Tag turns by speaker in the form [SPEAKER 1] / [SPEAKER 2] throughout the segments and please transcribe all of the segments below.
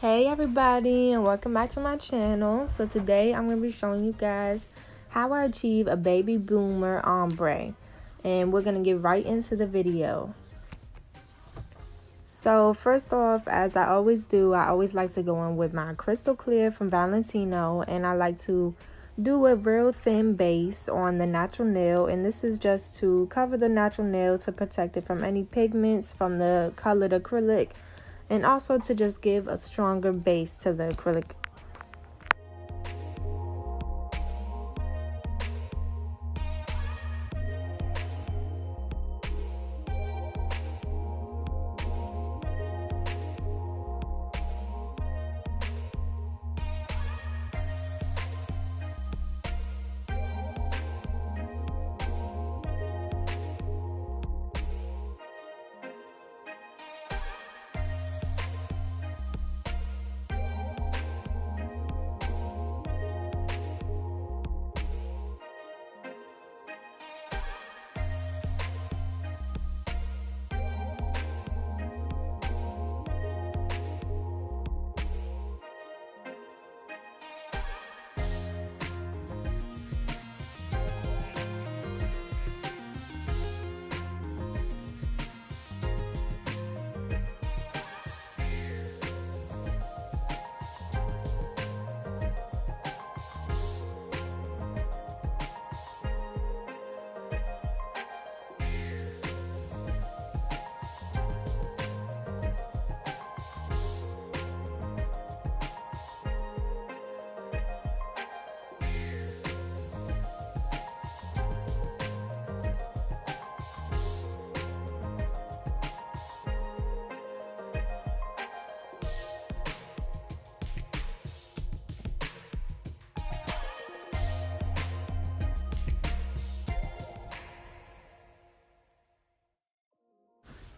[SPEAKER 1] Hey everybody and welcome back to my channel. So today I'm going to be showing you guys how I achieve a baby boomer ombre. And we're going to get right into the video. So first off, as I always do, I always like to go in with my Crystal Clear from Valentino. And I like to do a real thin base on the natural nail. And this is just to cover the natural nail to protect it from any pigments from the colored acrylic and also to just give a stronger base to the acrylic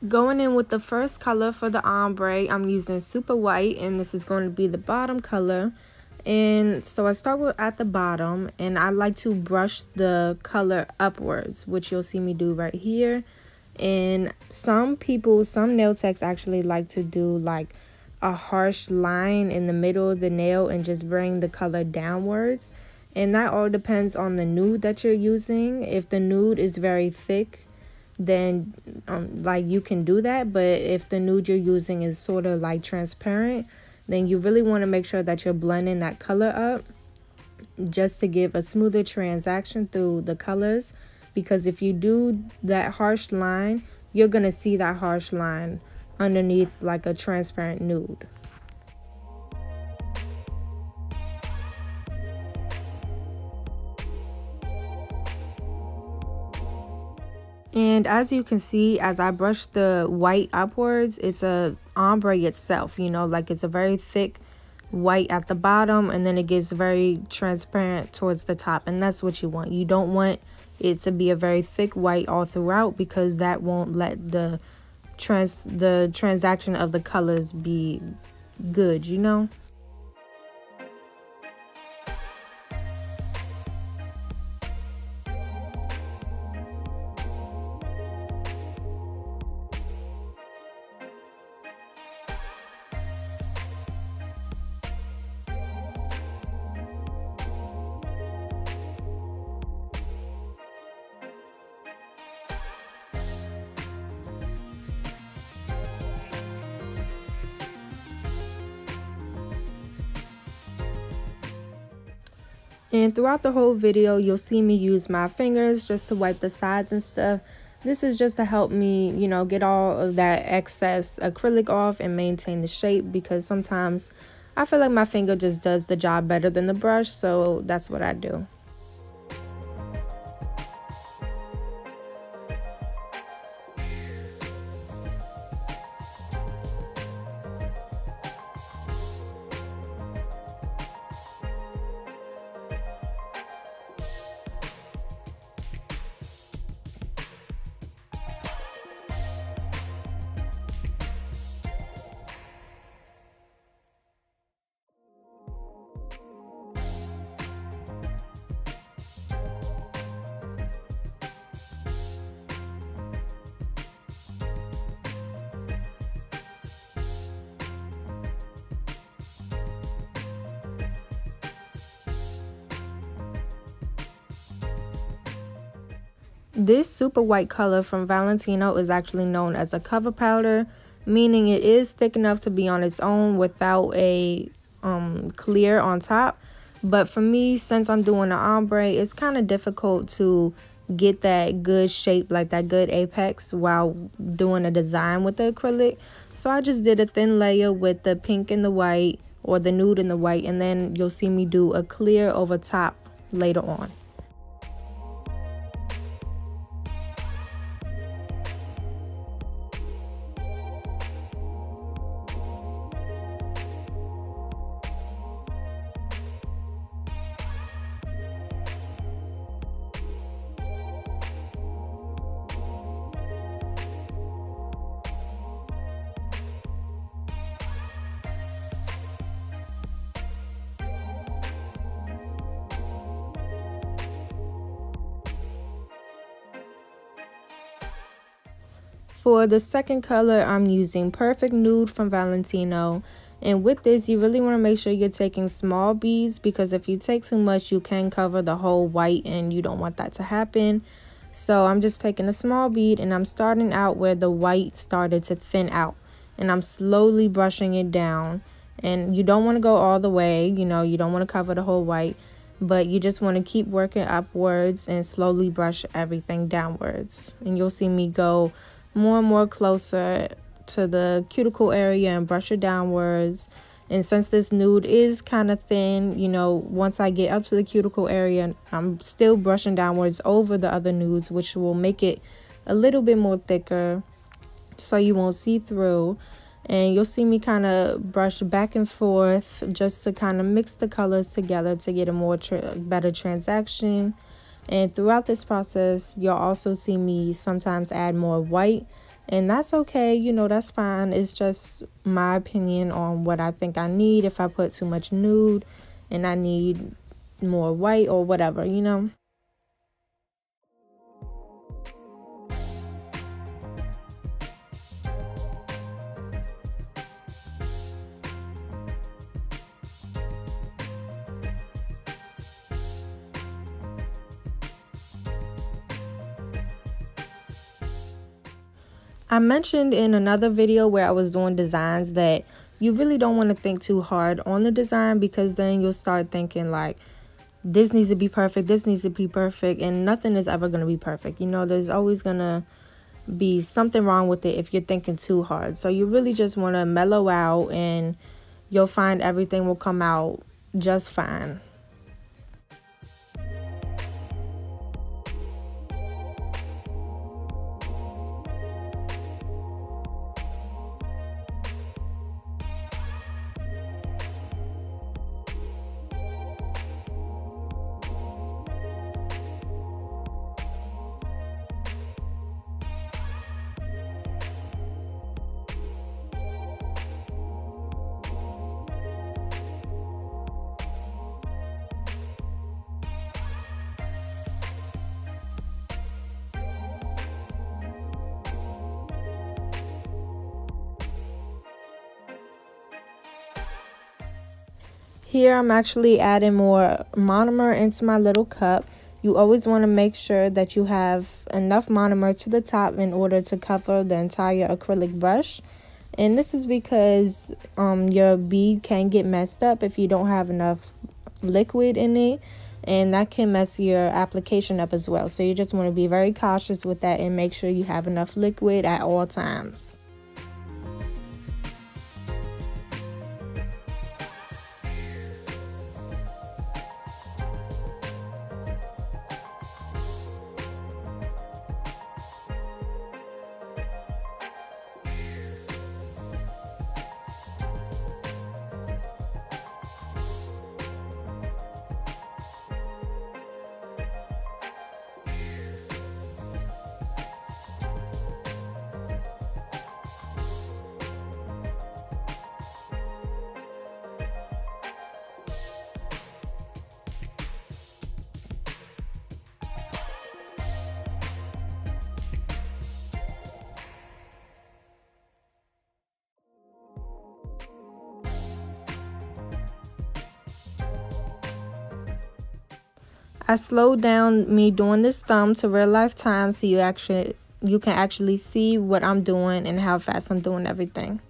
[SPEAKER 1] Going in with the first color for the ombre, I'm using super white and this is going to be the bottom color. And so I start with at the bottom and I like to brush the color upwards, which you'll see me do right here. And some people, some nail techs actually like to do like a harsh line in the middle of the nail and just bring the color downwards. And that all depends on the nude that you're using. If the nude is very thick, then um, like you can do that but if the nude you're using is sort of like transparent then you really want to make sure that you're blending that color up just to give a smoother transaction through the colors because if you do that harsh line you're going to see that harsh line underneath like a transparent nude And as you can see, as I brush the white upwards, it's a ombre itself, you know, like it's a very thick white at the bottom and then it gets very transparent towards the top. And that's what you want. You don't want it to be a very thick white all throughout because that won't let the trans the transaction of the colors be good, you know? Throughout the whole video, you'll see me use my fingers just to wipe the sides and stuff. This is just to help me, you know, get all of that excess acrylic off and maintain the shape because sometimes I feel like my finger just does the job better than the brush. So that's what I do. Super white color from Valentino is actually known as a cover powder, meaning it is thick enough to be on its own without a um, clear on top. But for me, since I'm doing an ombre, it's kind of difficult to get that good shape, like that good apex while doing a design with the acrylic. So I just did a thin layer with the pink and the white or the nude and the white and then you'll see me do a clear over top later on. For the second color, I'm using Perfect Nude from Valentino. And with this, you really want to make sure you're taking small beads because if you take too much, you can cover the whole white and you don't want that to happen. So I'm just taking a small bead and I'm starting out where the white started to thin out. And I'm slowly brushing it down. And you don't want to go all the way, you know, you don't want to cover the whole white. But you just want to keep working upwards and slowly brush everything downwards. And you'll see me go more and more closer to the cuticle area and brush it downwards. And since this nude is kind of thin, you know, once I get up to the cuticle area, I'm still brushing downwards over the other nudes, which will make it a little bit more thicker so you won't see through. And you'll see me kind of brush back and forth just to kind of mix the colors together to get a more tra better transaction. And throughout this process, you'll also see me sometimes add more white. And that's okay, you know, that's fine. It's just my opinion on what I think I need. If I put too much nude and I need more white or whatever, you know. I mentioned in another video where I was doing designs that you really don't want to think too hard on the design because then you'll start thinking like this needs to be perfect, this needs to be perfect, and nothing is ever going to be perfect. You know, there's always going to be something wrong with it if you're thinking too hard. So you really just want to mellow out and you'll find everything will come out just fine. Here I'm actually adding more monomer into my little cup. You always want to make sure that you have enough monomer to the top in order to cover the entire acrylic brush. And this is because um, your bead can get messed up if you don't have enough liquid in it. And that can mess your application up as well. So you just want to be very cautious with that and make sure you have enough liquid at all times. I slowed down me doing this thumb to real life time so you actually you can actually see what I'm doing and how fast I'm doing everything.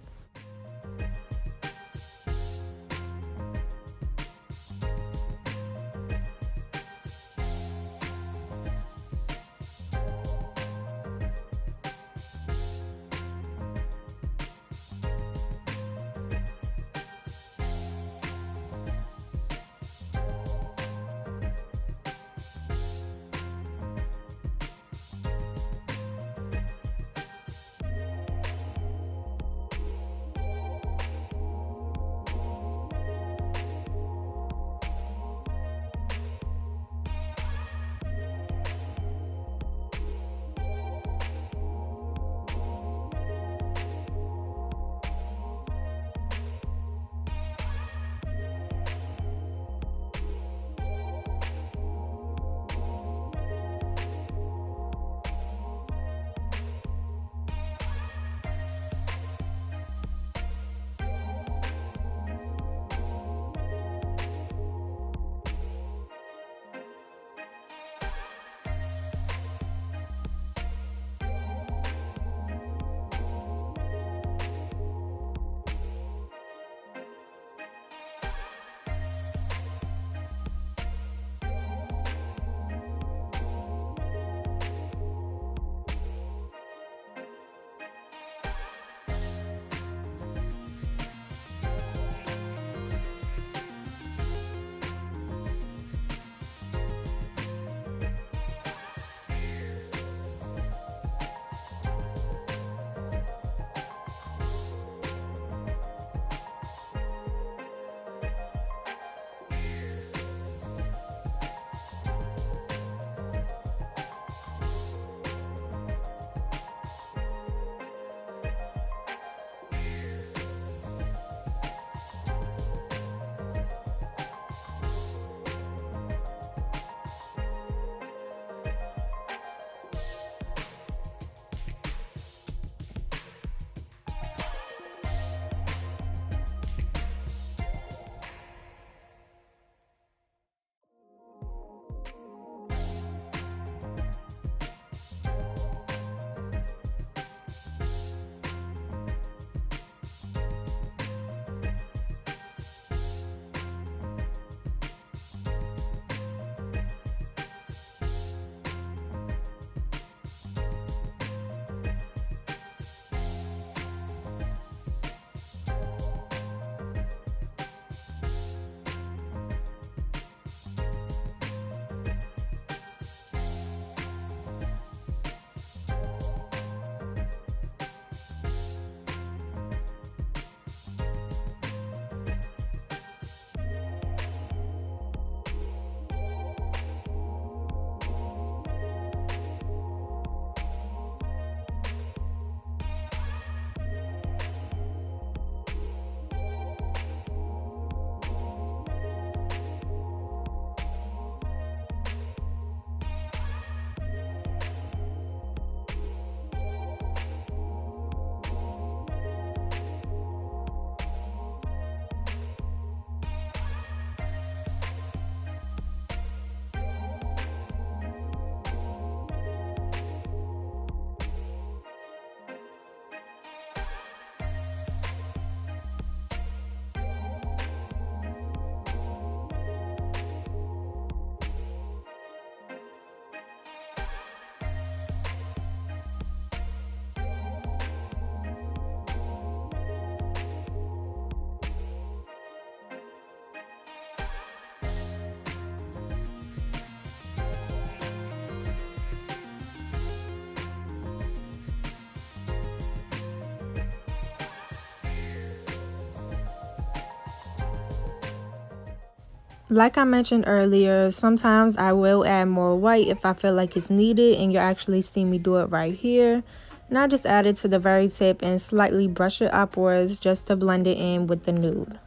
[SPEAKER 1] Like I mentioned earlier, sometimes I will add more white if I feel like it's needed and you'll actually see me do it right here. And I just add it to the very tip and slightly brush it upwards just to blend it in with the nude.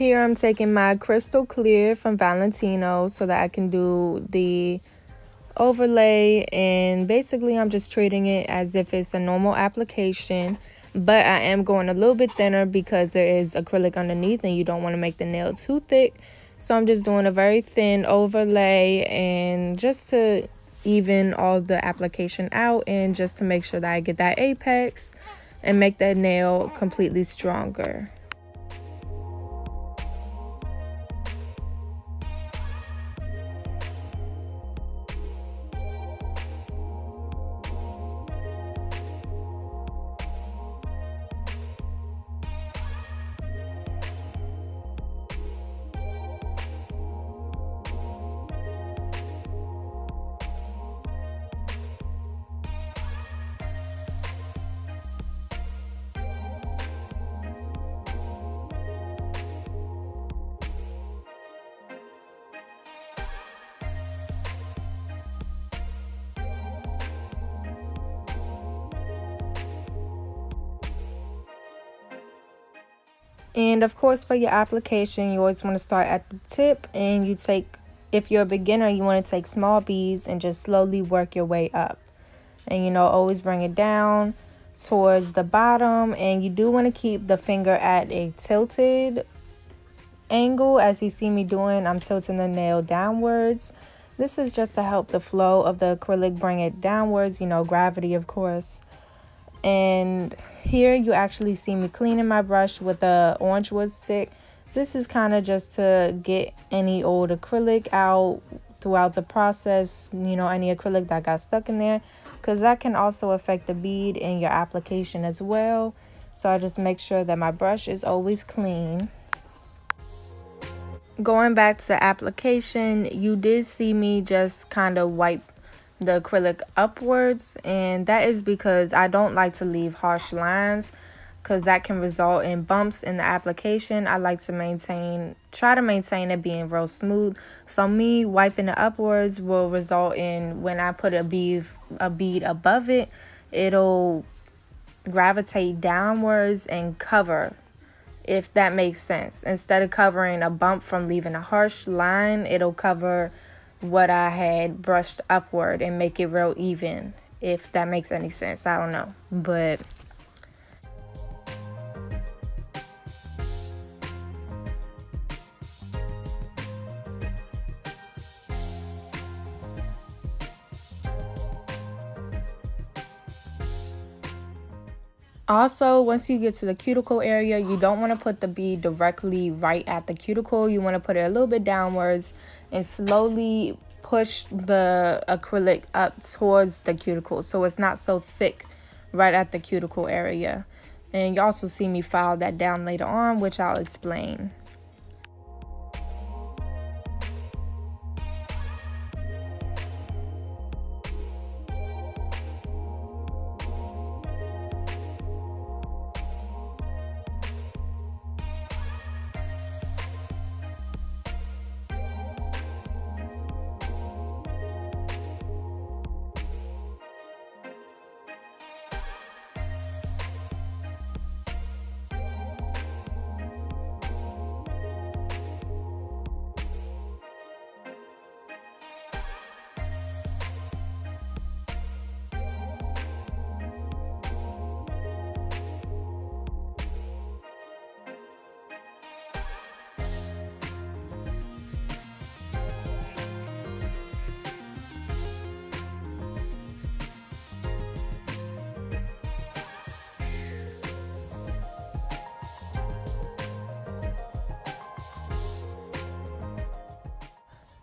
[SPEAKER 1] Here I'm taking my crystal clear from Valentino so that I can do the overlay. And basically I'm just treating it as if it's a normal application. But I am going a little bit thinner because there is acrylic underneath and you don't want to make the nail too thick. So I'm just doing a very thin overlay and just to even all the application out and just to make sure that I get that apex and make that nail completely stronger. And of course, for your application, you always want to start at the tip and you take, if you're a beginner, you want to take small beads and just slowly work your way up. And you know, always bring it down towards the bottom. And you do want to keep the finger at a tilted angle. As you see me doing, I'm tilting the nail downwards. This is just to help the flow of the acrylic bring it downwards, you know, gravity, of course. And here you actually see me cleaning my brush with a orange wood stick. This is kind of just to get any old acrylic out throughout the process, you know, any acrylic that got stuck in there because that can also affect the bead in your application as well. So I just make sure that my brush is always clean. Going back to application, you did see me just kind of wipe the acrylic upwards and that is because I don't like to leave harsh lines because that can result in bumps in the application. I like to maintain, try to maintain it being real smooth. So me wiping it upwards will result in when I put a bead, a bead above it, it'll gravitate downwards and cover if that makes sense. Instead of covering a bump from leaving a harsh line, it'll cover what I had brushed upward and make it real even, if that makes any sense. I don't know. But Also, once you get to the cuticle area, you don't want to put the bead directly right at the cuticle. You want to put it a little bit downwards and slowly push the acrylic up towards the cuticle so it's not so thick right at the cuticle area. And you also see me file that down later on, which I'll explain.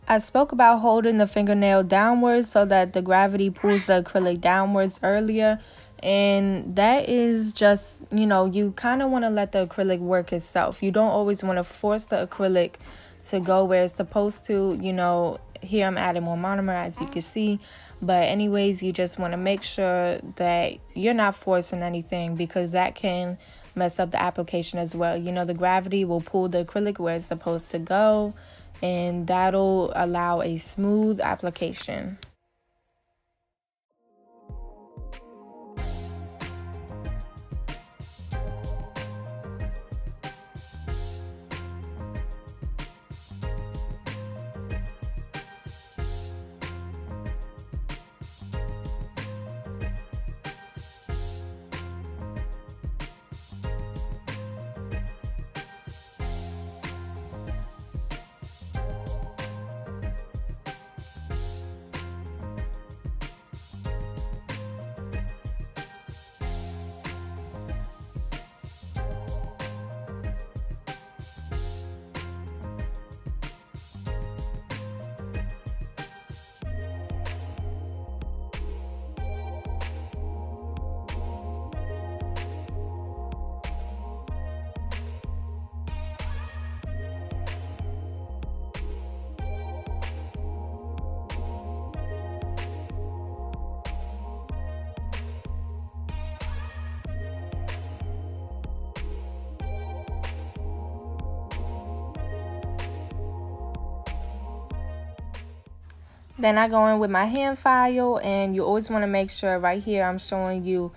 [SPEAKER 1] I spoke about holding the fingernail downwards so that the gravity pulls the acrylic downwards earlier. And that is just, you know, you kind of want to let the acrylic work itself. You don't always want to force the acrylic to go where it's supposed to. You know, here I'm adding more monomer as you can see. But anyways, you just want to make sure that you're not forcing anything because that can mess up the application as well. You know, the gravity will pull the acrylic where it's supposed to go and that'll allow a smooth application. Then I go in with my hand file and you always want to make sure right here I'm showing you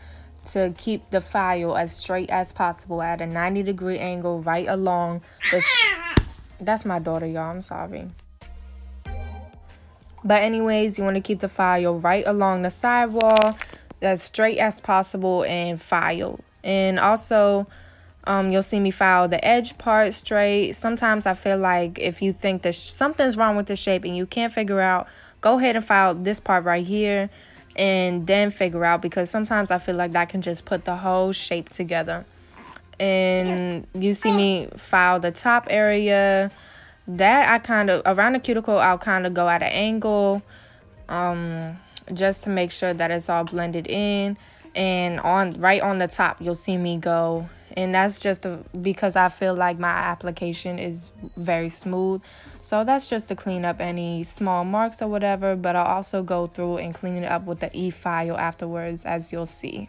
[SPEAKER 1] to keep the file as straight as possible at a 90 degree angle right along the that's my daughter y'all i'm sorry. But anyways you want to keep the file right along the sidewall as straight as possible and file. And also um, you'll see me file the edge part straight. Sometimes i feel like if you think that something's wrong with the shape and you can't figure out go ahead and file this part right here and then figure out because sometimes i feel like that can just put the whole shape together. And you see me file the top area. That I kind of around the cuticle I'll kind of go at an angle um just to make sure that it's all blended in. And on right on the top you'll see me go and that's just because I feel like my application is very smooth. So that's just to clean up any small marks or whatever but I'll also go through and clean it up with the e-file afterwards as you'll see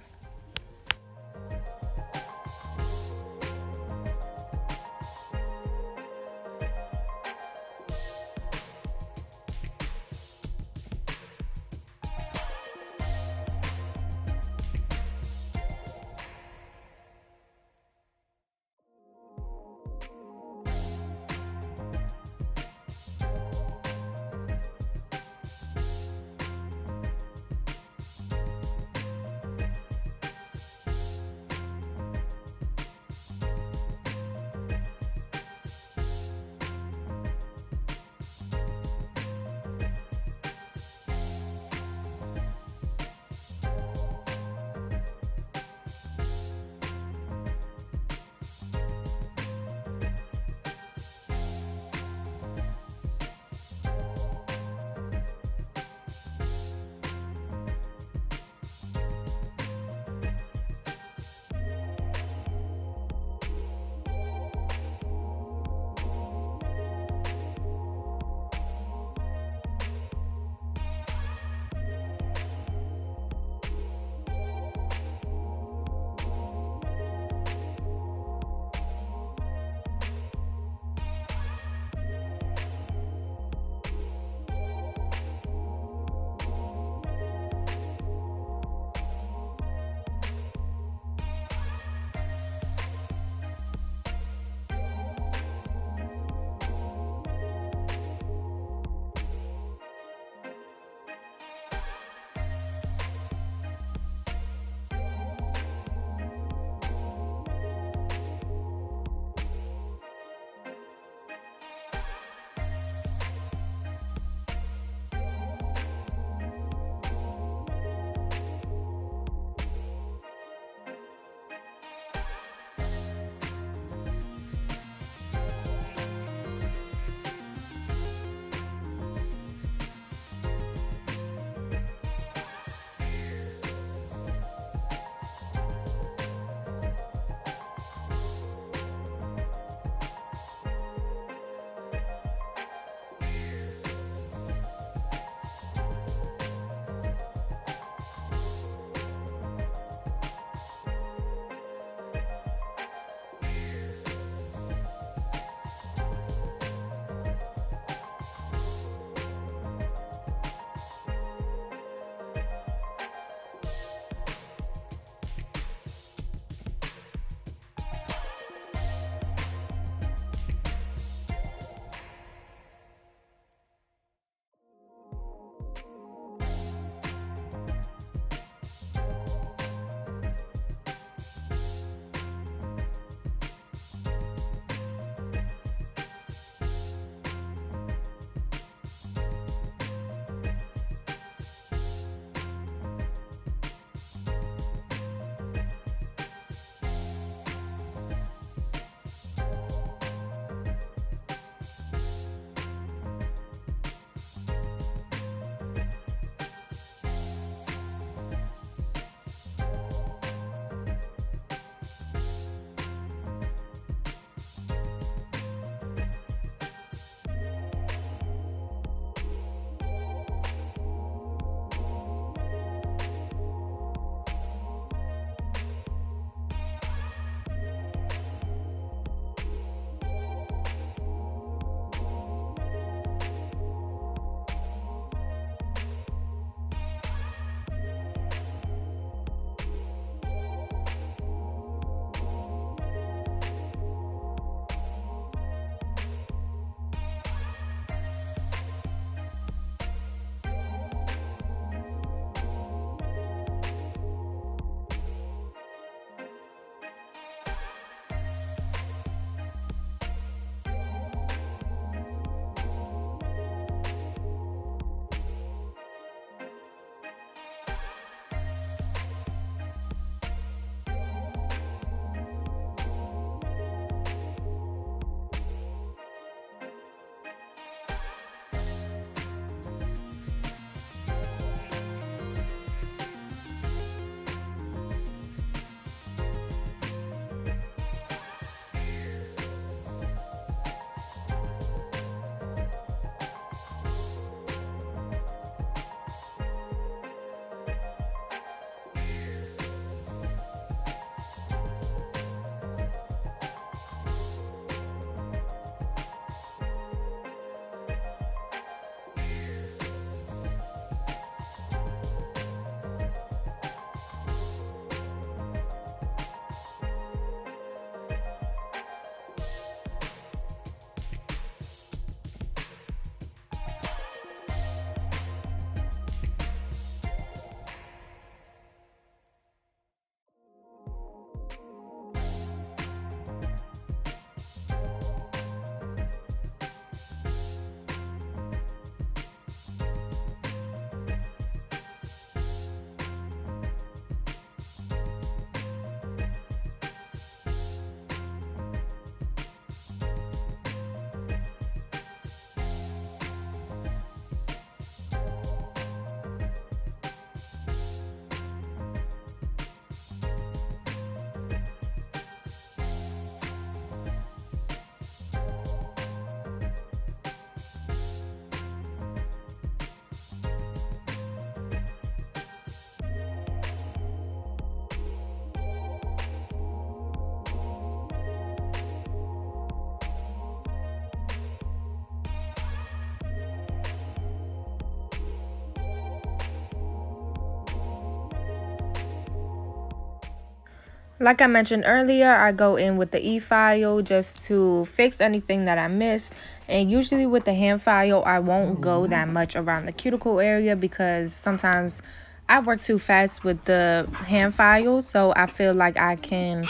[SPEAKER 1] Like I mentioned earlier, I go in with the e-file just to fix anything that I missed. And usually with the hand file, I won't go that much around the cuticle area because sometimes I work too fast with the hand file. So I feel like I can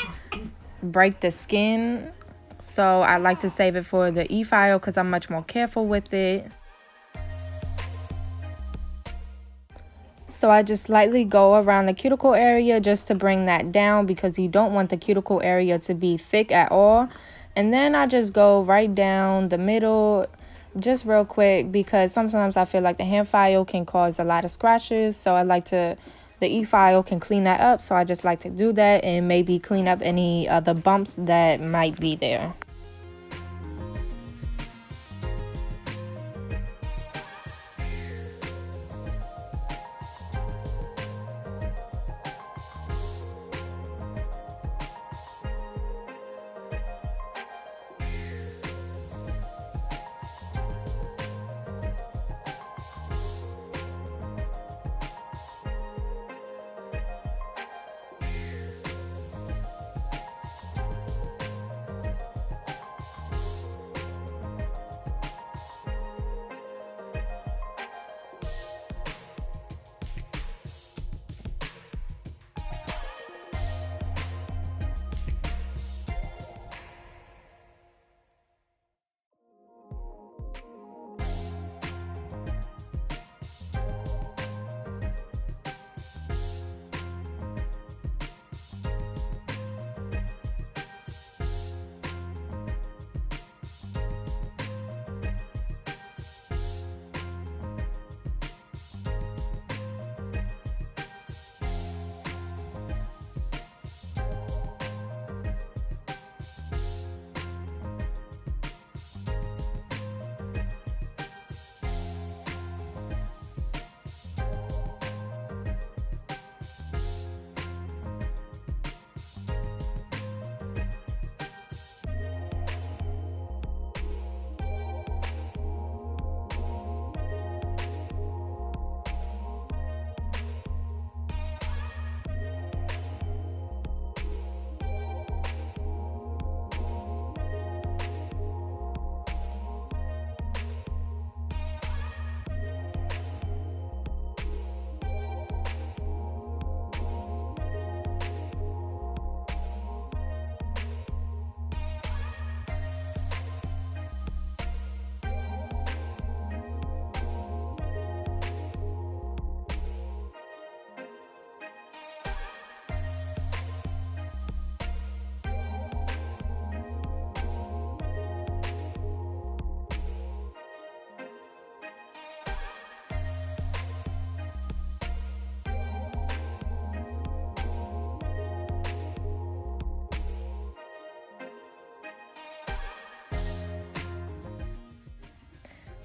[SPEAKER 1] break the skin. So I like to save it for the e-file because I'm much more careful with it. So I just lightly go around the cuticle area just to bring that down because you don't want the cuticle area to be thick at all. And then I just go right down the middle just real quick because sometimes I feel like the hand file can cause a lot of scratches. So I like to, the e-file can clean that up. So I just like to do that and maybe clean up any other bumps that might be there.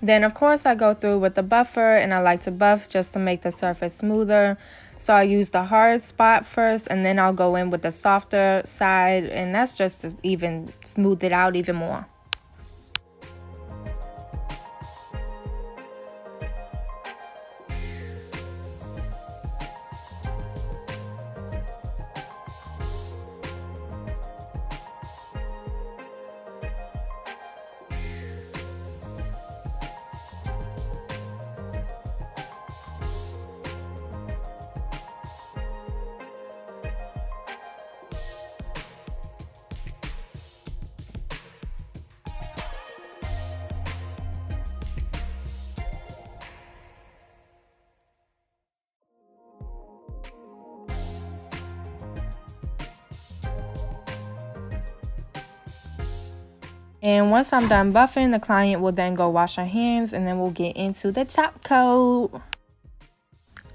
[SPEAKER 1] Then of course I go through with the buffer and I like to buff just to make the surface smoother. So I use the hard spot first and then I'll go in with the softer side and that's just to even smooth it out even more. Once I'm done buffing, the client will then go wash her hands and then we'll get into the top coat.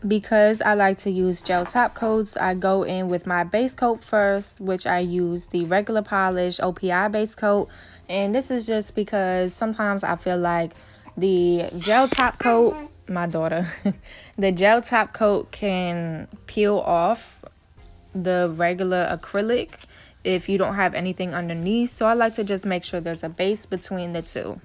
[SPEAKER 1] Because I like to use gel top coats, I go in with my base coat first, which I use the regular polish OPI base coat. And this is just because sometimes I feel like the gel top coat, my daughter, the gel top coat can peel off the regular acrylic if you don't have anything underneath. So I like to just make sure there's a base between the two.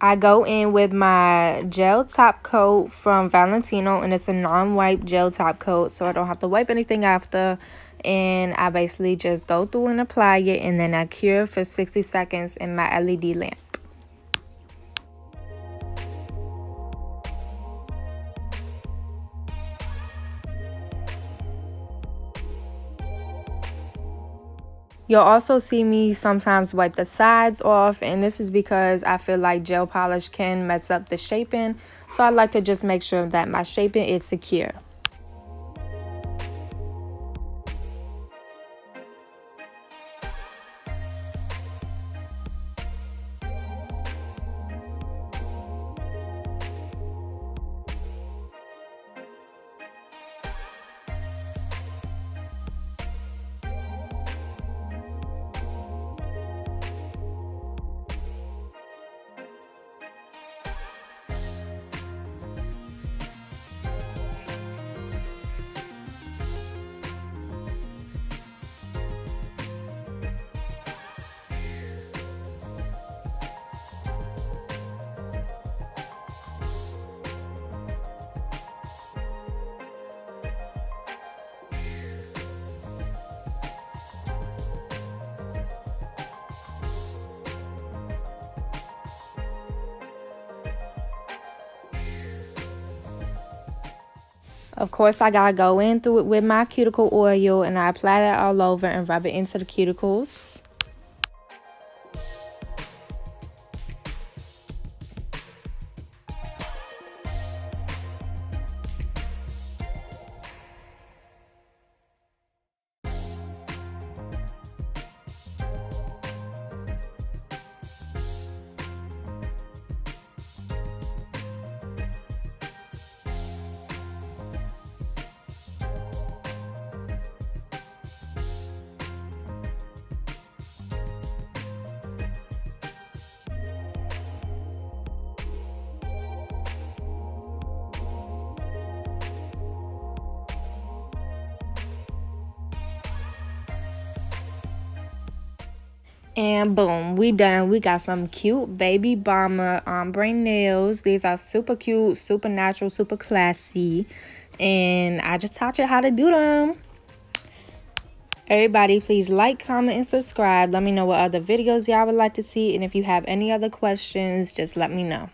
[SPEAKER 1] I go in with my gel top coat from Valentino and it's a non-wipe gel top coat so I don't have to wipe anything after and I basically just go through and apply it and then I cure for 60 seconds in my LED lamp. You'll also see me sometimes wipe the sides off and this is because I feel like gel polish can mess up the shaping. So I like to just make sure that my shaping is secure. Of course, I gotta go in through it with my cuticle oil and I apply that all over and rub it into the cuticles. And boom, we done. We got some cute baby boomer ombre nails. These are super cute, super natural, super classy. And I just taught you how to do them. Everybody, please like, comment, and subscribe. Let me know what other videos y'all would like to see. And if you have any other questions, just let me know.